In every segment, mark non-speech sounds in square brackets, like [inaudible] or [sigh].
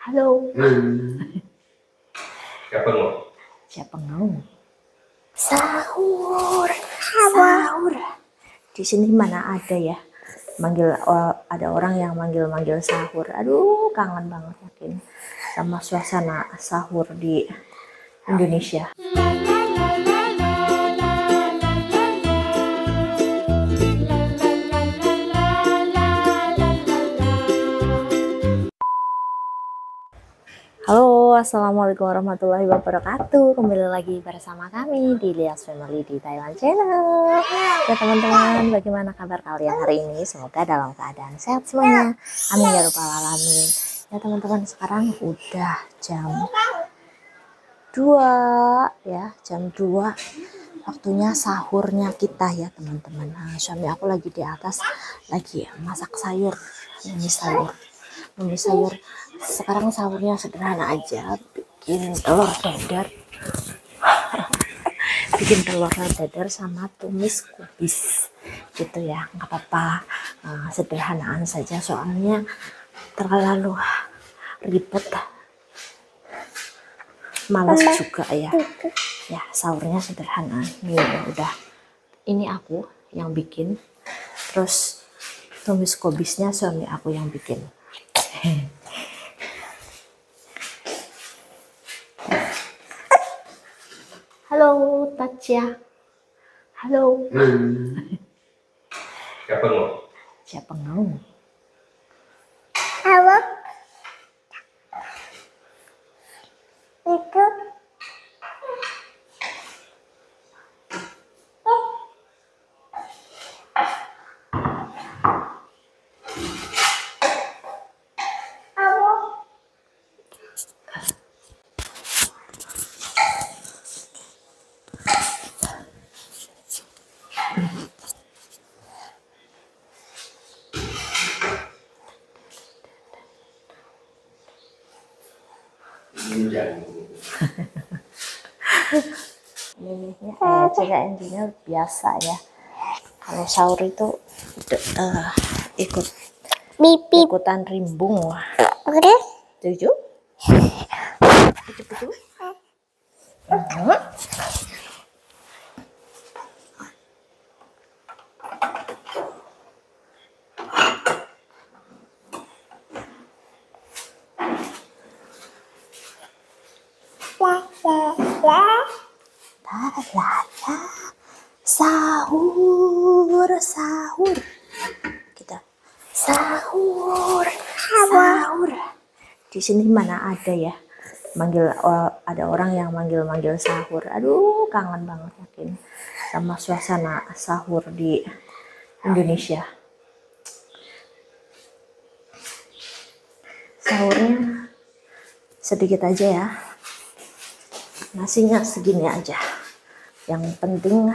Halo. Hmm. Siapa mau? Siapa mau? Sahur. Sahur. Di sini mana ada ya? Manggil ada orang yang manggil-manggil sahur. Aduh, kangen banget yakin sama suasana sahur di Indonesia. Assalamualaikum warahmatullahi wabarakatuh. Kembali lagi bersama kami di Lias Family di Thailand Channel. Ya teman-teman, bagaimana kabar kalian hari ini? Semoga dalam keadaan sehat semuanya. Amin ya rabbal alamin. Ya teman-teman, sekarang udah jam 2 ya, jam 2 Waktunya sahurnya kita ya teman-teman. Nah, Suami aku lagi di atas Lagi masak sayur Ini sayur. Ini sayur sekarang sahurnya sederhana aja bikin telur dadar. [laughs] Bikin telur dadar sama tumis kubis gitu ya. Nggak apa-apa uh, sederhanaan saja soalnya terlalu ribet. Malas juga ya. Ya sahurnya sederhana. Ini udah. Ini aku yang bikin terus tumis kubisnya suami aku yang bikin [laughs] Halo, Tatya. Halo. Hmm. Siapa mau? Siapa mau? Halo. Itu Halo. Mimihnya eh juga intinya biasa ya. Kalau sahur itu eh, ikut Bibi. ikutan rimbung? Mhm. La la la. La la la. Sahur, sahur. Kita sahur, sahur. Di sini mana ada ya? Manggil oh, ada orang yang manggil-manggil sahur. Aduh, kangen banget yakin sama suasana sahur di Indonesia. Sahurnya sedikit aja ya. Nasinya segini aja. Yang penting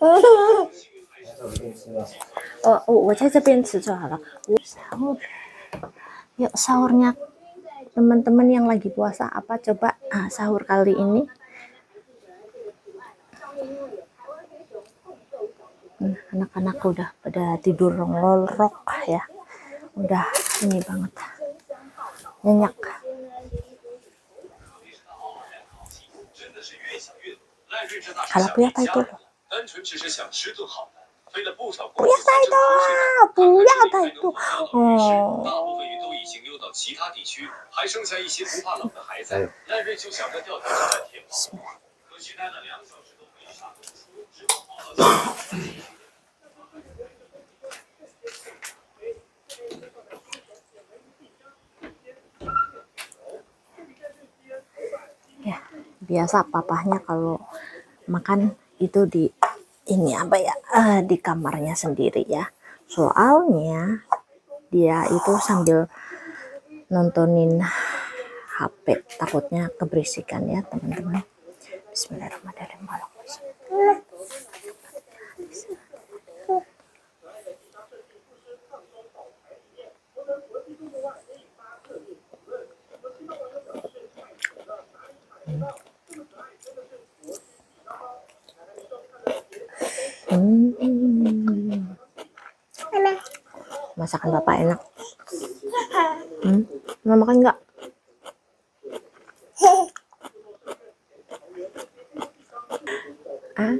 哦，[laughs] 我我在这边吃就好了。我sahur, yuk sahurnya teman-teman yang lagi puasa apa coba ah, sahur kali ini? Hmm, Anak-anak udah pada tidur ngolrok ya, udah ini banget nyenyak. 好了，不要太多了。 单纯只是想吃顿好的，费了不少不要太多啊不要太多哦大部分鱼都已经溜到其他地区，还剩下一些不怕冷的孩子。赖瑞就想着钓条小半天，可惜待了两小时都没杀到，只好抱到 biasa papahnya kalau makan itu di ini apa ya eh, di kamarnya sendiri ya. Soalnya dia itu sambil nontonin HP takutnya keberisikan ya teman-teman. Bismillahirrahmanirrahim Hmm. Masakan bapak enak. Hmm? Mau makan nggak? Ah?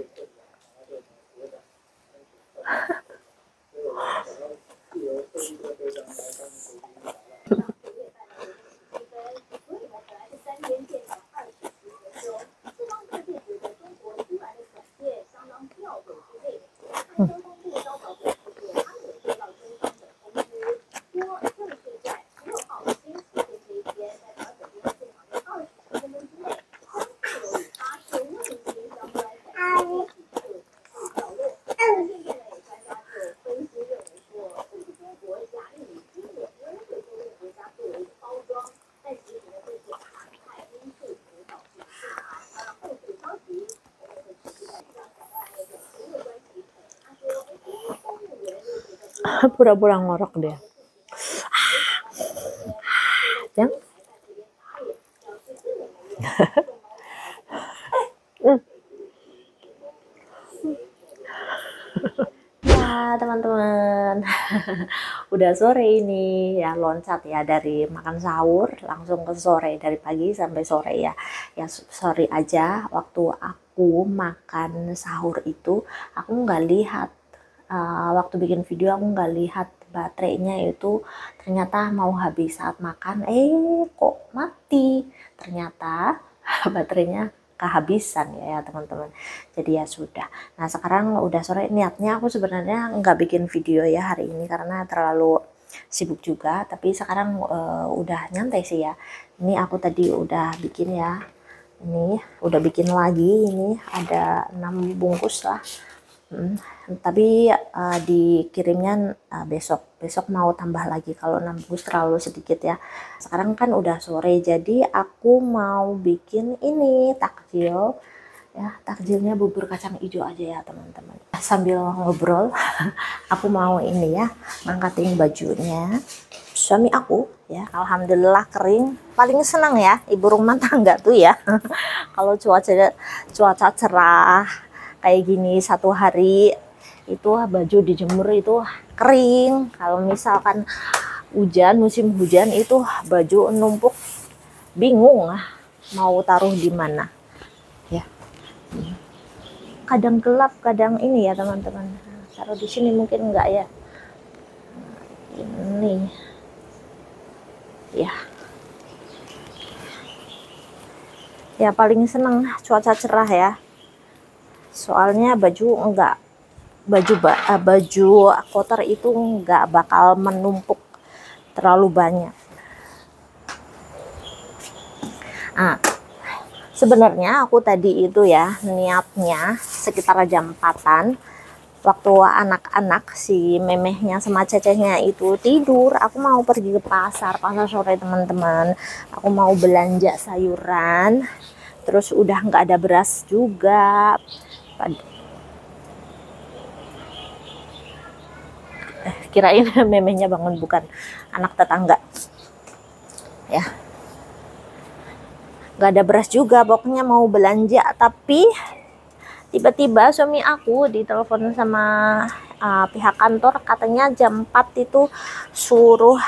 [laughs] Pura-pura ngorok dia. Yang? [laughs] Ya, teman-teman. [laughs] Udah sore ini ya loncat ya dari makan sahur langsung ke sore dari pagi sampai sore ya. Ya sorry aja waktu aku makan sahur itu aku nggak lihat uh, waktu bikin video aku nggak lihat baterainya itu ternyata mau habis saat makan eh kok mati? Ternyata [laughs] baterainya kehabisan ya, ya teman-teman. Jadi ya sudah. Nah sekarang udah sore niatnya aku sebenarnya nggak bikin video ya hari ini karena terlalu sibuk juga. Tapi sekarang uh, udah nyantai sih ya. Ini aku tadi udah bikin ya. Ini udah bikin lagi ini ada 6 bungkus lah Hmm, tapi uh, dikirimnya uh, besok. Besok mau tambah lagi kalau 6 bungkus terlalu sedikit ya. Sekarang kan udah sore jadi aku mau bikin ini takjil. Ya, takjilnya bubur kacang hijau aja ya teman-teman. Sambil ngobrol, [laughs] aku mau ini ya, ngangkatin bajunya suami aku ya. Alhamdulillah kering. Paling senang ya ibu rumah [laughs] tangga tuh ya. [laughs] kalau cuaca cuaca cerah kayak gini satu hari itu baju dijemur itu kering. Kalau misalkan hujan musim hujan itu baju numpuk bingung mau taruh di mana. Ya. Kadang gelap kadang ini ya teman-teman. Taruh di sini mungkin enggak ya? Ini. Ya. Ya paling seneng cuaca cerah ya soalnya baju enggak baju uh, baju kotor itu enggak bakal menumpuk terlalu banyak. Nah sebenarnya aku tadi itu ya niatnya sekitar jam 4 waktu anak-anak si memehnya sama cecehnya itu tidur aku mau pergi ke pasar pasar sore teman-teman. Aku mau belanja sayuran terus udah nggak ada beras juga eh, kirain [laughs] memenya bangun bukan anak tetangga. Ya. Nggak ada beras juga pokoknya mau belanja tapi tiba-tiba suami aku ditelepon sama uh, pihak kantor katanya jam 4 itu suruh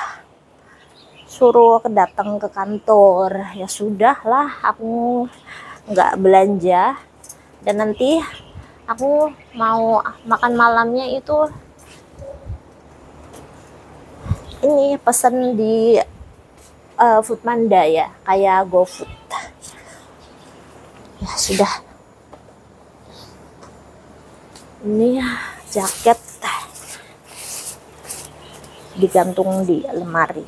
suruh datang ke kantor. Ya sudah lah aku nggak belanja. Dan nanti aku mau makan malamnya itu ini pesen di uh, Foodpanda ya kayak GoFood. Ya sudah. Ini jaket. Digantung di lemari.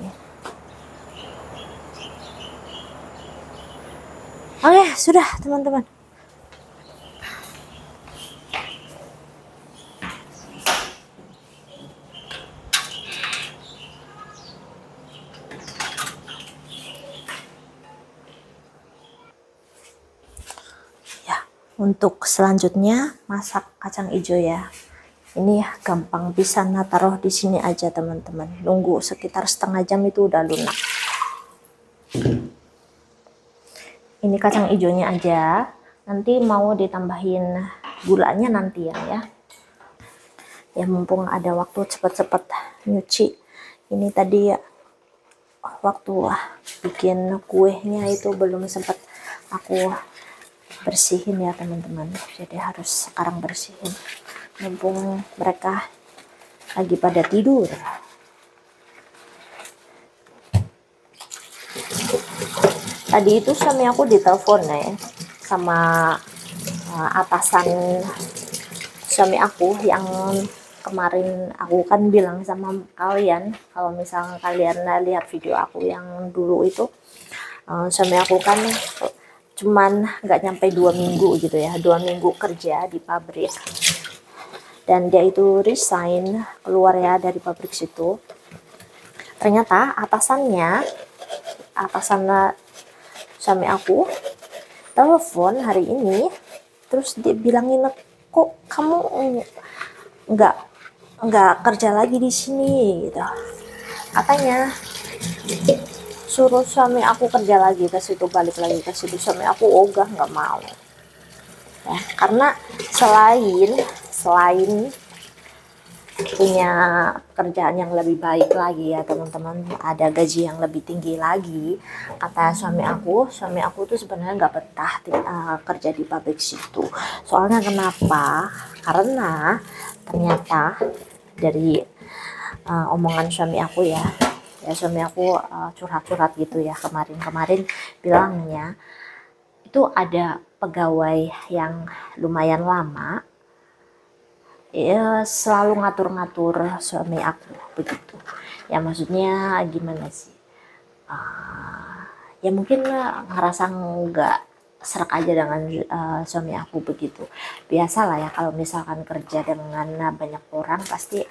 Oke sudah teman-teman untuk selanjutnya masak kacang hijau ya. Ini ya gampang bisa nah taruh di sini aja teman-teman. Nunggu sekitar setengah jam itu udah lunak. Ini kacang hijaunya aja. Nanti mau ditambahin gulanya nanti ya ya. Ya mumpung ada waktu cepet-cepet nyuci. Ini tadi ya waktu bikin kuenya itu belum sempat aku bersihin ya teman-teman. Jadi harus sekarang bersihin. Mumpung mereka lagi pada tidur. Tadi itu suami aku ditelepon ya sama uh, atasan suami aku yang kemarin aku kan bilang sama kalian kalau misalnya kalian lihat video aku yang dulu itu uh, suami aku kan cuman nggak nyampe dua minggu gitu ya dua minggu kerja di pabrik. Dan dia itu resign keluar ya dari pabrik situ. Ternyata atasannya atasan suami aku telepon hari ini terus dia bilangin kok kamu nggak nggak kerja lagi di sini? Gitu. Katanya suruh suami aku kerja lagi ke situ balik lagi ke situ. Suami aku ogah nggak mau. Ya karena selain selain punya pekerjaan yang lebih baik lagi ya teman-teman ada gaji yang lebih tinggi lagi kata suami aku suami aku tuh sebenarnya nggak betah uh, kerja di pabrik situ. Soalnya kenapa? Karena ternyata dari uh, omongan suami aku ya ya suami aku curhat-curhat uh, gitu ya kemarin-kemarin bilangnya itu ada pegawai yang lumayan lama ya selalu ngatur-ngatur suami aku begitu. Ya maksudnya gimana sih? Uh, ya mungkin ngerasa nggak serak aja dengan uh, suami aku begitu. Biasalah ya kalau misalkan kerja dengan banyak orang pasti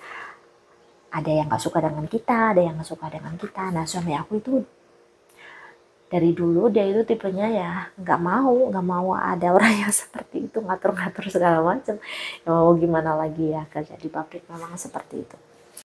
ada yang nggak suka dengan kita ada yang nggak suka dengan kita. Nah suami aku itu dari dulu dia itu tipenya ya nggak mau nggak mau ada orang yang [laughs] seperti itu ngatur-ngatur segala macam. Ya mau gimana lagi ya kerja di pabrik memang seperti itu